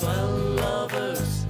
Swell lovers